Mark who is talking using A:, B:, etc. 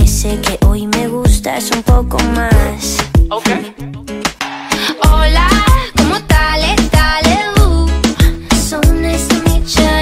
A: parece que hoy me gustas un poco más. Okay. Hola, ¿cómo tal? Tal, uh, so nice to meet you.